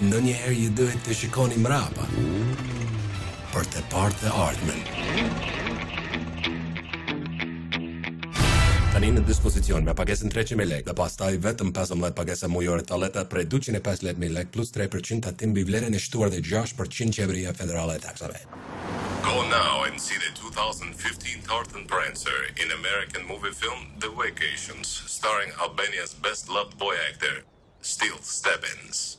Ndonjëherë ju duhet të shikoni mrapa për të parë të ardhmen. Tani në dispozicion me pagesën 300.000 lekë dhe pastaj vetëm 15 pagesa mujore të lehta prej 250.000 lekë plus 3% tatim mbi vlerën e shtuar dhe 6% qeveria federale e taksave. Go now and see the 2015 Tartan Prancer in American movie film The Vacations, starring Albania's best loved boy actor, Steel Stebbins.